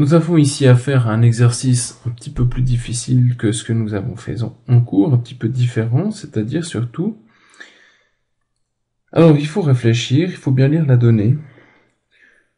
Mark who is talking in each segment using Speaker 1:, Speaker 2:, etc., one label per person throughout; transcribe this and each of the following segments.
Speaker 1: Nous avons ici affaire à un exercice un petit peu plus difficile que ce que nous avons fait en cours, un petit peu différent, c'est-à-dire surtout... Alors il faut réfléchir, il faut bien lire la donnée.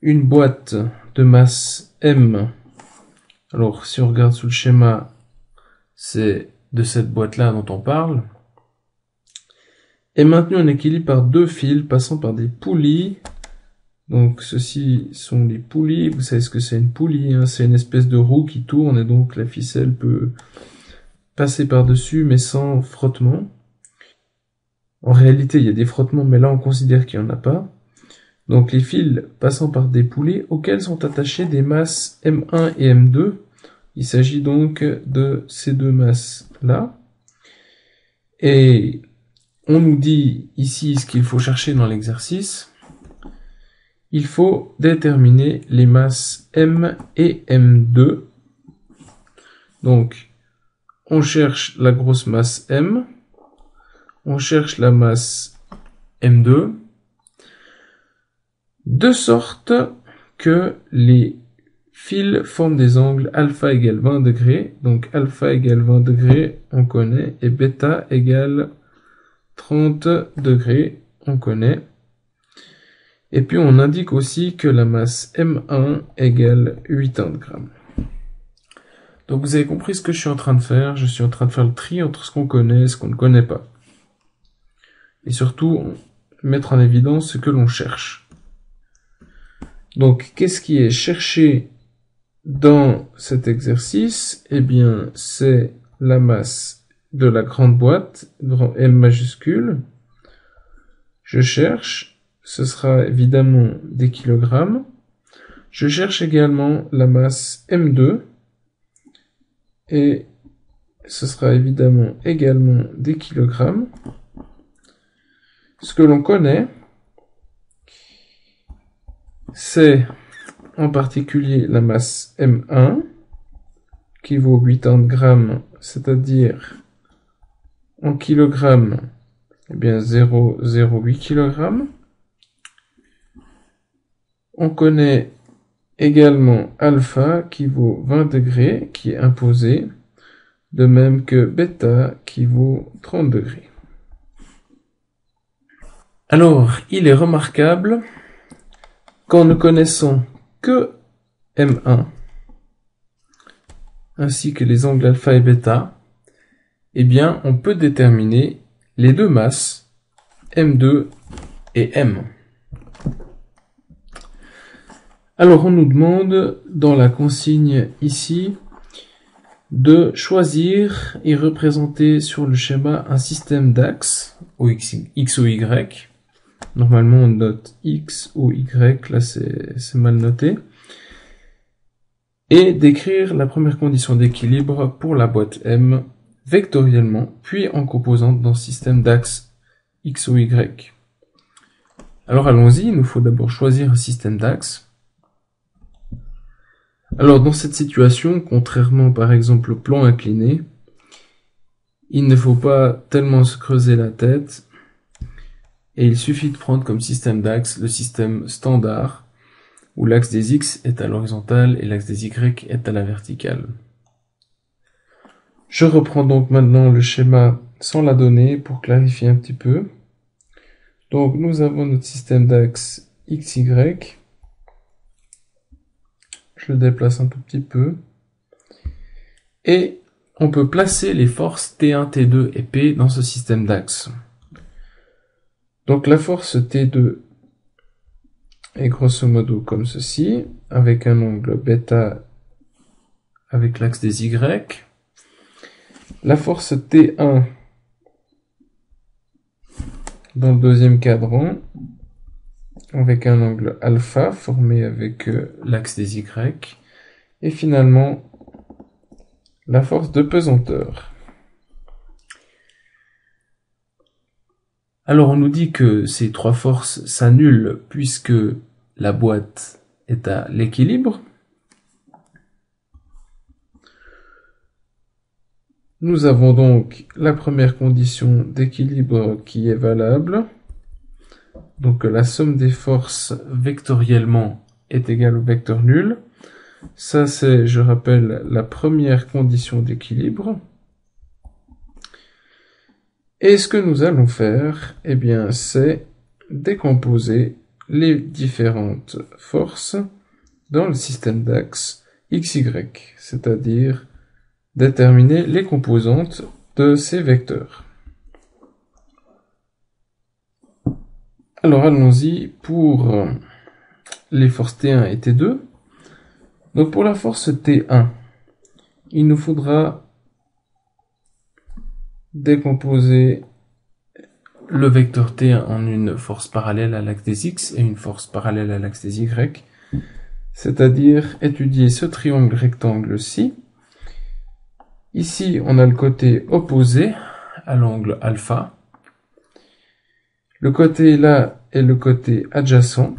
Speaker 1: Une boîte de masse M, alors si on regarde sous le schéma, c'est de cette boîte-là dont on parle, est maintenue en équilibre par deux fils passant par des poulies donc ceci sont les poulies. Vous savez ce que c'est une poulie hein C'est une espèce de roue qui tourne et donc la ficelle peut passer par-dessus mais sans frottement. En réalité, il y a des frottements, mais là on considère qu'il n'y en a pas. Donc les fils passant par des poulies auxquelles sont attachées des masses M1 et M2. Il s'agit donc de ces deux masses-là. Et on nous dit ici ce qu'il faut chercher dans l'exercice il faut déterminer les masses M et M2. Donc, on cherche la grosse masse M, on cherche la masse M2, de sorte que les fils forment des angles alpha égale 20 degrés. Donc alpha égale 20 degrés, on connaît, et bêta égale 30 degrés, on connaît. Et puis on indique aussi que la masse M1 égale 80 grammes. Donc vous avez compris ce que je suis en train de faire. Je suis en train de faire le tri entre ce qu'on connaît et ce qu'on ne connaît pas. Et surtout, mettre en évidence ce que l'on cherche. Donc, qu'est-ce qui est cherché dans cet exercice? Eh bien, c'est la masse de la grande boîte, M majuscule. Je cherche ce sera évidemment des kilogrammes. Je cherche également la masse M2 et ce sera évidemment également des kilogrammes. Ce que l'on connaît, c'est en particulier la masse M1 qui vaut 80 grammes, c'est-à-dire en kilogrammes, eh bien 0,08 kg. On connaît également alpha qui vaut 20 degrés, qui est imposé, de même que bêta qui vaut 30 degrés. Alors, il est remarquable qu'en ne connaissant que M1, ainsi que les angles alpha et bêta, eh bien, on peut déterminer les deux masses, M2 et M. Alors on nous demande dans la consigne ici de choisir et représenter sur le schéma un système d'axes x, ou y. Normalement on note x ou y, là c'est mal noté. Et d'écrire la première condition d'équilibre pour la boîte M vectoriellement, puis en composante dans le système d'axes x ou y. Alors allons-y, il nous faut d'abord choisir un système d'axes. Alors dans cette situation, contrairement par exemple au plan incliné, il ne faut pas tellement se creuser la tête et il suffit de prendre comme système d'axe le système standard où l'axe des X est à l'horizontale et l'axe des Y est à la verticale. Je reprends donc maintenant le schéma sans la donnée pour clarifier un petit peu. Donc nous avons notre système d'axe XY je le déplace un tout petit peu. Et on peut placer les forces T1, T2 et P dans ce système d'axes. Donc la force T2 est grosso modo comme ceci, avec un angle bêta avec l'axe des Y. La force T1 dans le deuxième cadran avec un angle alpha formé avec euh, l'axe des Y, et finalement la force de pesanteur. Alors on nous dit que ces trois forces s'annulent puisque la boîte est à l'équilibre. Nous avons donc la première condition d'équilibre qui est valable. Donc la somme des forces vectoriellement est égale au vecteur nul. Ça, c'est, je rappelle, la première condition d'équilibre. Et ce que nous allons faire, eh bien, c'est décomposer les différentes forces dans le système d'axe XY, c'est-à-dire déterminer les composantes de ces vecteurs. Alors allons-y pour les forces T1 et T2. Donc pour la force T1, il nous faudra décomposer le vecteur T1 en une force parallèle à l'axe des X et une force parallèle à l'axe des Y, c'est-à-dire étudier ce triangle rectangle-ci. Ici, on a le côté opposé à l'angle alpha. Le côté là est le côté adjacent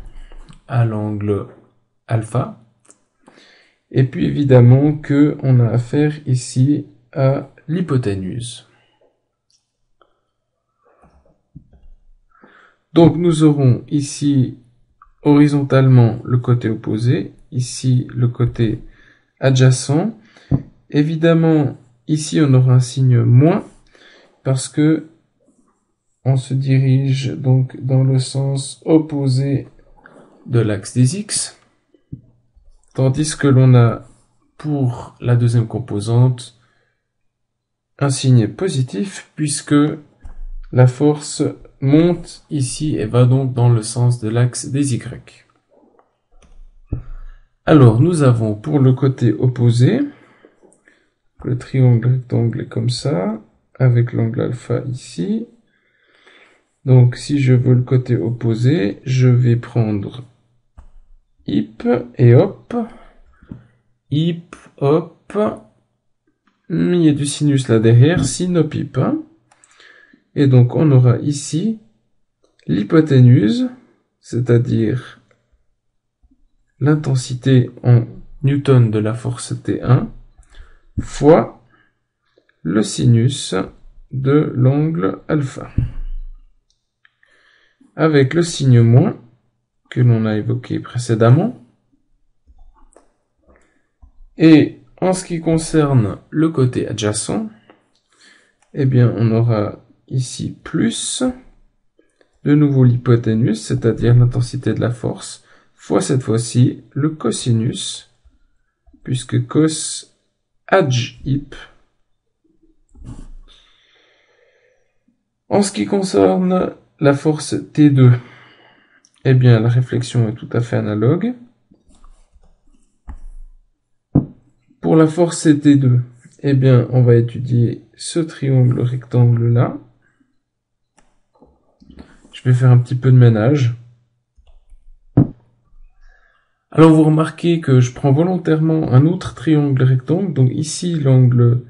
Speaker 1: à l'angle alpha. Et puis évidemment que on a affaire ici à l'hypoténuse. Donc nous aurons ici horizontalement le côté opposé, ici le côté adjacent. Évidemment, ici on aura un signe moins parce que on se dirige donc dans le sens opposé de l'axe des X. Tandis que l'on a pour la deuxième composante un signe positif puisque la force monte ici et va donc dans le sens de l'axe des Y. Alors, nous avons pour le côté opposé, le triangle rectangle est comme ça, avec l'angle alpha ici. Donc, si je veux le côté opposé, je vais prendre hip et hop. Hip, hop. Il y a du sinus là derrière, sin, hop, hip. Et donc on aura ici l'hypoténuse, c'est-à-dire l'intensité en newton de la force T1, fois le sinus de l'angle alpha. Avec le signe moins que l'on a évoqué précédemment. Et en ce qui concerne le côté adjacent, eh bien, on aura ici plus, de nouveau l'hypoténuse, c'est-à-dire l'intensité de la force, fois cette fois-ci le cosinus, puisque cos adj hip. En ce qui concerne la force T2, eh bien la réflexion est tout à fait analogue. Pour la force T2, eh bien on va étudier ce triangle rectangle là. Je vais faire un petit peu de ménage. Alors vous remarquez que je prends volontairement un autre triangle rectangle. Donc ici l'angle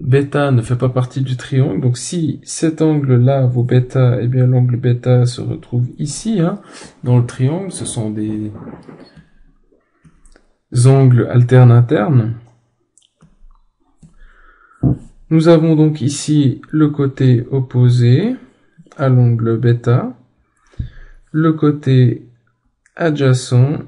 Speaker 1: bêta ne fait pas partie du triangle. Donc si cet angle-là vaut bêta, eh bien l'angle bêta se retrouve ici, hein, dans le triangle. Ce sont des angles alternes internes. Nous avons donc ici le côté opposé à l'angle bêta, le côté adjacent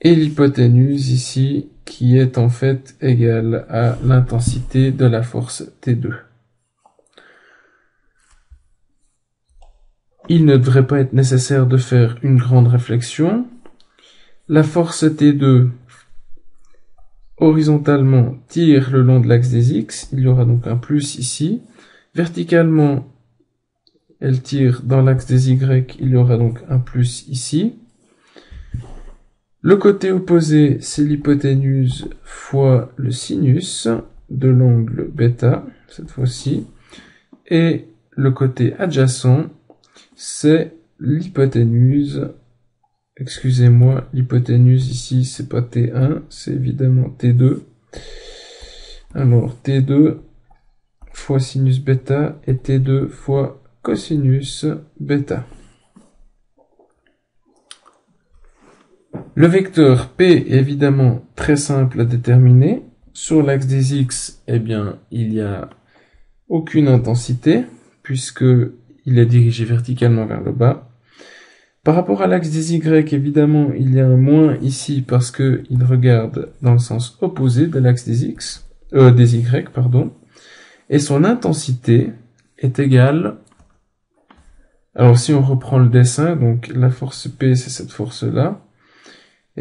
Speaker 1: et l'hypoténuse ici qui est en fait égale à l'intensité de la force T2. Il ne devrait pas être nécessaire de faire une grande réflexion. La force T2 horizontalement tire le long de l'axe des X, il y aura donc un plus ici. Verticalement, elle tire dans l'axe des Y, il y aura donc un plus ici. Le côté opposé, c'est l'hypoténuse fois le sinus de l'angle bêta, cette fois-ci. Et le côté adjacent, c'est l'hypoténuse Excusez-moi, l'hypoténuse ici, c'est pas T1, c'est évidemment T2. Alors, T2 fois sinus bêta et T2 fois cosinus bêta. Le vecteur P est évidemment très simple à déterminer. Sur l'axe des X, eh bien, il n'y a aucune intensité puisque il est dirigé verticalement vers le bas. Par rapport à l'axe des Y, évidemment, il y a un moins ici parce qu'il regarde dans le sens opposé de l'axe des X, euh, des Y, pardon. Et son intensité est égale, alors si on reprend le dessin, donc la force P, c'est cette force-là,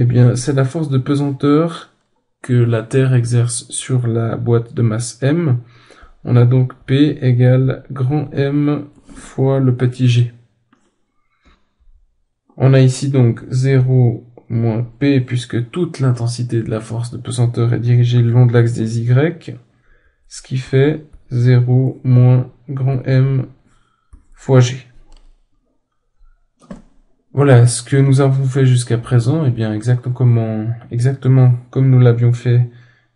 Speaker 1: eh bien, c'est la force de pesanteur que la Terre exerce sur la boîte de masse M. On a donc P égale grand M fois le petit g. On a ici donc 0 moins P puisque toute l'intensité de la force de pesanteur est dirigée le long de l'axe des Y, ce qui fait 0 moins grand M fois G. Voilà ce que nous avons fait jusqu'à présent, et eh bien exactement comme, nous l'avions fait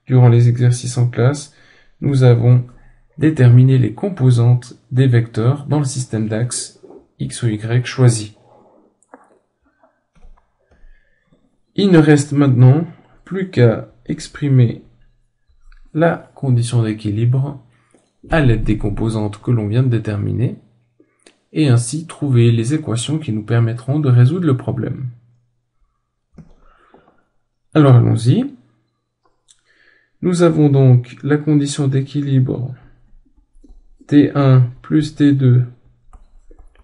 Speaker 1: durant les exercices en classe, nous avons déterminé les composantes des vecteurs dans le système d'axes x ou y choisi. Il ne reste maintenant plus qu'à exprimer la condition d'équilibre à l'aide des composantes que l'on vient de déterminer, et ainsi trouver les équations qui nous permettront de résoudre le problème. Alors allons-y. Nous avons donc la condition d'équilibre T1 plus T2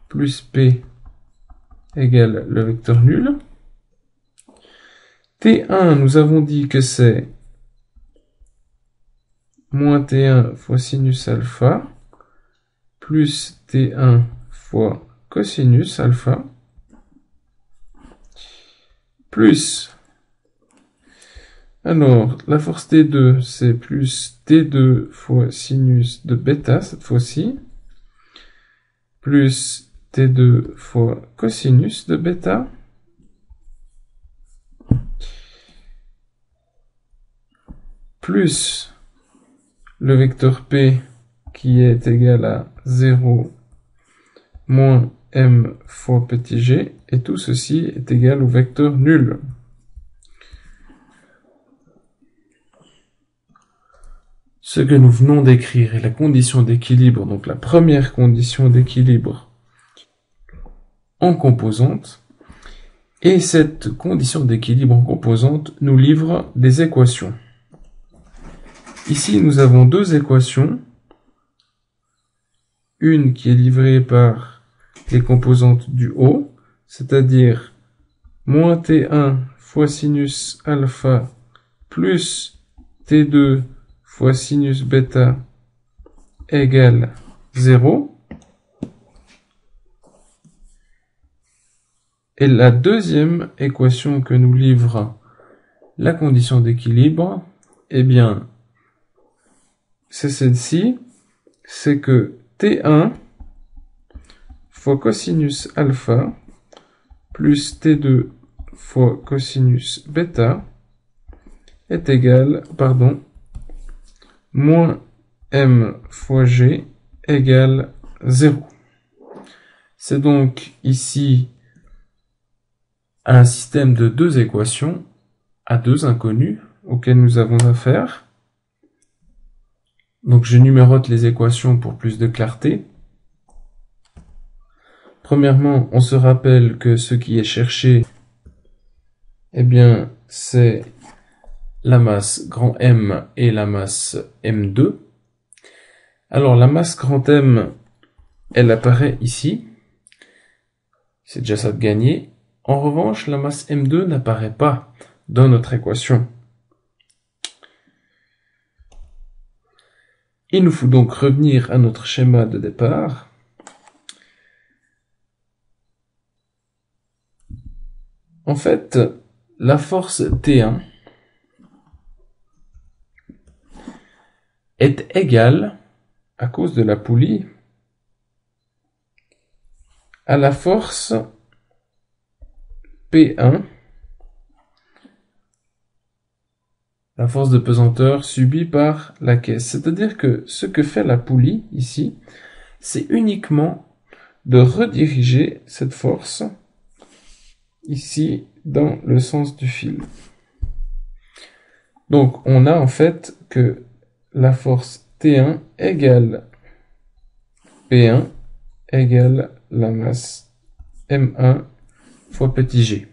Speaker 1: plus P égale le vecteur nul. T1, nous avons dit que c'est moins T1 fois sinus alpha plus T1 fois cosinus alpha plus. Alors la force T2 c'est plus T2 fois sinus de bêta cette fois-ci plus T2 fois cosinus de bêta. Plus le vecteur P qui est égal à 0 moins m fois petit g, et tout ceci est égal au vecteur nul. Ce que nous venons d'écrire est la condition d'équilibre, donc la première condition d'équilibre en composante, et cette condition d'équilibre en composante nous livre des équations. Ici, nous avons deux équations. Une qui est livrée par les composantes du haut, c'est-à-dire moins T1 fois sinus alpha plus T2 fois sinus bêta égale 0. Et la deuxième équation que nous livre la condition d'équilibre, eh bien, c'est celle-ci, c'est que T1 fois cosinus alpha plus T2 fois cosinus bêta est égal, pardon, moins M fois G égale 0. C'est donc ici un système de deux équations à deux inconnus auxquels nous avons affaire. Donc je numérote les équations pour plus de clarté. Premièrement, on se rappelle que ce qui est cherché, eh bien, c'est la masse grand M et la masse M2. Alors la masse grand M, elle apparaît ici. C'est déjà ça de gagner. En revanche, la masse M2 n'apparaît pas dans notre équation. Il nous faut donc revenir à notre schéma de départ. En fait, la force T1 est égale, à cause de la poulie, à la force P1 la force de pesanteur subie par la caisse. C'est-à-dire que ce que fait la poulie ici, c'est uniquement de rediriger cette force ici dans le sens du fil. Donc on a en fait que la force T1 égale P1 égale la masse M1 fois petit g.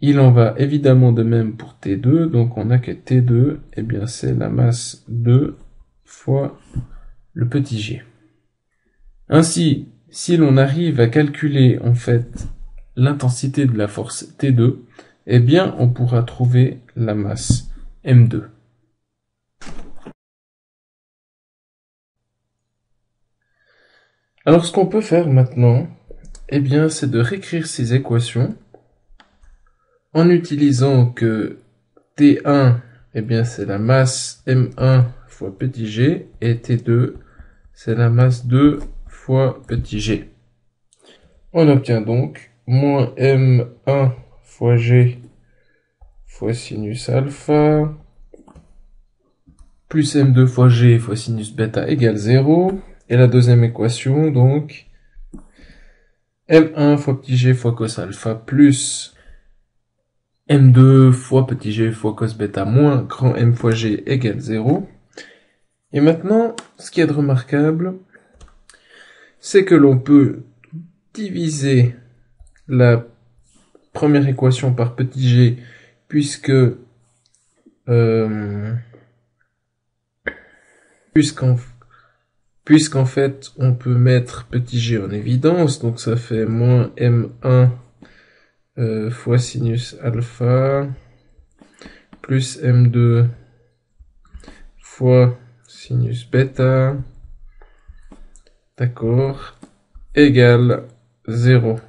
Speaker 1: Il en va évidemment de même pour T2, donc on a que T2, et eh bien c'est la masse 2 fois le petit g. Ainsi, si l'on arrive à calculer en fait l'intensité de la force T2, eh bien on pourra trouver la masse M2. Alors ce qu'on peut faire maintenant, eh bien c'est de réécrire ces équations en utilisant que T1, eh bien, c'est la masse M1 fois petit g, et T2, c'est la masse 2 petit g. On obtient donc moins M1 fois g fois sinus alpha, plus M2 fois g fois sinus bêta égale 0. Et la deuxième équation, donc, M1 fois petit g fois cos alpha plus m2 fois petit g fois cos bêta moins grand m fois g égale 0. Et maintenant, ce qui est remarquable, c'est que l'on peut diviser la première équation par petit g, puisque euh, puisqu'en fait on peut mettre petit g en évidence, donc ça fait moins m1 euh, fois sinus alpha plus m2 fois sinus bêta, d'accord, égale 0.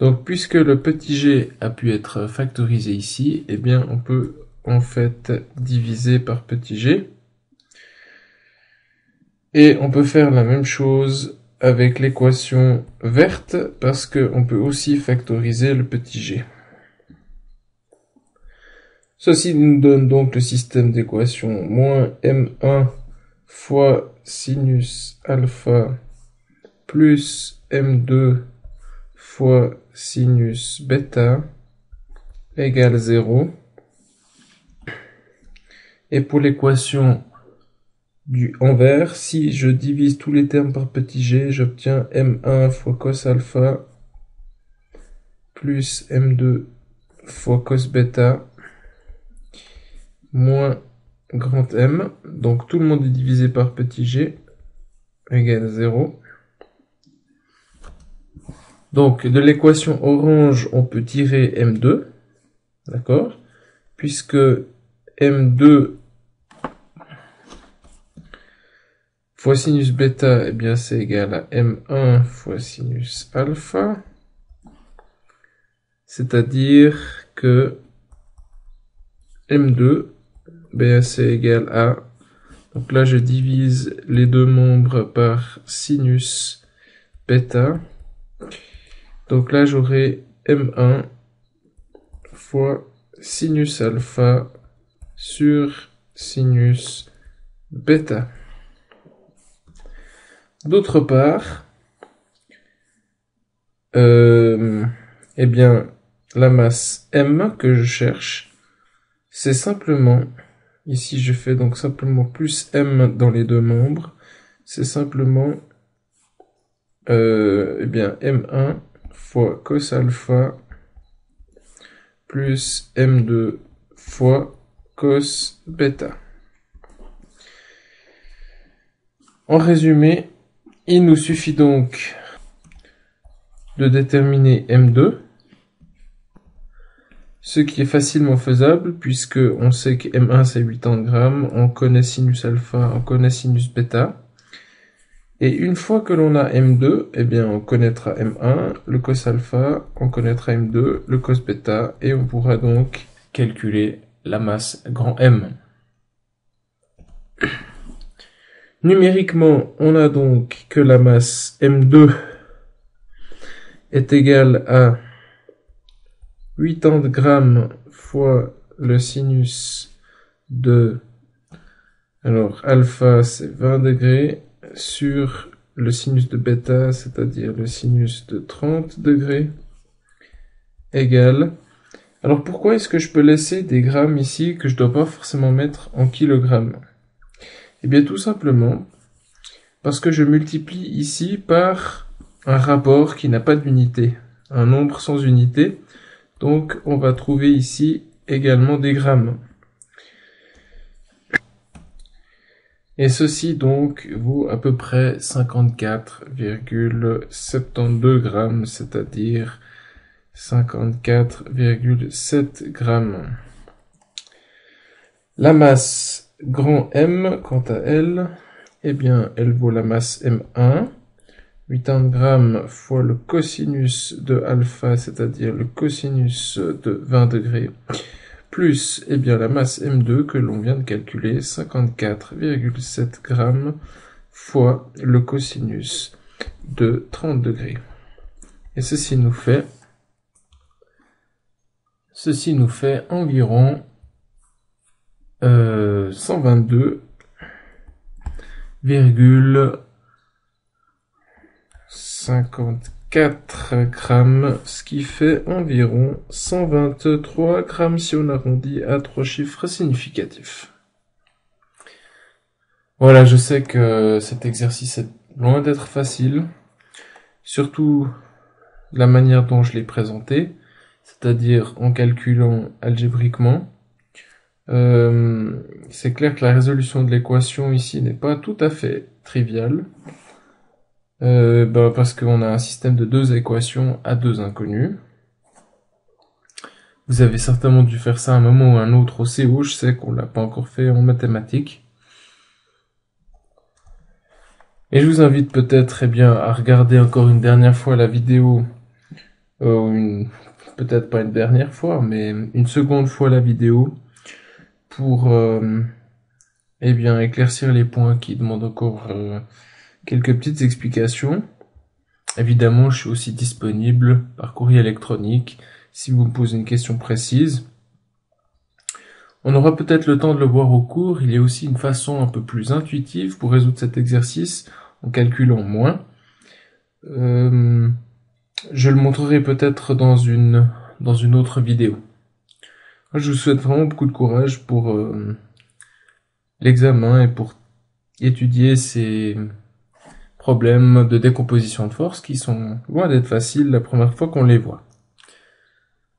Speaker 1: Donc puisque le petit g a pu être factorisé ici, eh bien on peut en fait diviser par petit g. Et on peut faire la même chose avec l'équation verte parce qu'on peut aussi factoriser le petit g. Ceci nous donne donc le système d'équation moins m1 fois sinus alpha plus m2 fois sinus bêta égale 0. Et pour l'équation du envers. Si je divise tous les termes par petit g, j'obtiens m1 fois cos alpha plus m2 fois cos bêta moins grand M. Donc tout le monde est divisé par petit g égale 0. Donc de l'équation orange, on peut tirer m2, d'accord? Puisque m2 fois sinus bêta, eh bien c'est égal à m1 fois sinus alpha. C'est-à-dire que m2, ben c'est égal à... Donc là je divise les deux membres par sinus bêta. Donc là j'aurai m1 fois sinus alpha sur sinus bêta. D'autre part, euh, eh bien, la masse M que je cherche, c'est simplement, ici je fais donc simplement plus M dans les deux membres, c'est simplement, euh, eh bien, M1 fois cos alpha plus M2 fois cos bêta. En résumé, il nous suffit donc de déterminer M2, ce qui est facilement faisable puisque on sait que M1 c'est 80 grammes, on connaît sinus alpha, on connaît sinus bêta. Et une fois que l'on a M2, eh bien on connaîtra M1, le cos alpha, on connaîtra M2, le cos bêta, et on pourra donc calculer la masse grand M. Numériquement, on a donc que la masse M2 est égale à 80 grammes fois le sinus de, alors alpha c'est 20 degrés, sur le sinus de bêta, c'est-à-dire le sinus de 30 degrés, égale. Alors pourquoi est-ce que je peux laisser des grammes ici que je dois pas forcément mettre en kilogrammes? Eh bien tout simplement Parce que je multiplie ici par un rapport qui n'a pas d'unité, un nombre sans unité. Donc on va trouver ici également des grammes. Et ceci donc vaut à peu près 54,72 grammes, c'est-à-dire 54,7 grammes. La masse grand M, quant à elle, eh bien, elle vaut la masse M1, 80 grammes fois le cosinus de alpha, c'est-à-dire le cosinus de 20 degrés, plus eh bien, la masse M2 que l'on vient de calculer, 54,7 grammes fois le cosinus de 30 degrés. Et ceci nous fait ceci nous fait environ euh, 122,54 grammes, ce qui fait environ 123 grammes si on arrondit à trois chiffres significatifs. Voilà, je sais que cet exercice est loin d'être facile, surtout la manière dont je l'ai présenté, c'est-à-dire en calculant algébriquement. Euh, c'est clair que la résolution de l'équation ici n'est pas tout à fait triviale, euh, ben, parce qu'on a un système de deux équations à deux inconnus. Vous avez certainement dû faire ça à un moment ou un autre au CO, je sais qu'on l'a pas encore fait en mathématiques. Et je vous invite peut-être eh bien à regarder encore une dernière fois la vidéo, euh, peut-être pas une dernière fois, mais une seconde fois la vidéo pour euh, eh bien éclaircir les points qui demandent encore euh, quelques petites explications. Évidemment, je suis aussi disponible par courrier électronique si vous me posez une question précise. On aura peut-être le temps de le voir au cours. Il y a aussi une façon un peu plus intuitive pour résoudre cet exercice en calculant moins. Euh, je le montrerai peut-être dans une, dans une autre vidéo. Je vous souhaite vraiment beaucoup de courage pour euh, l'examen et pour étudier ces problèmes de décomposition de force qui sont loin d'être faciles la première fois qu'on les voit.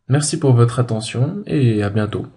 Speaker 1: Merci pour votre attention et à bientôt.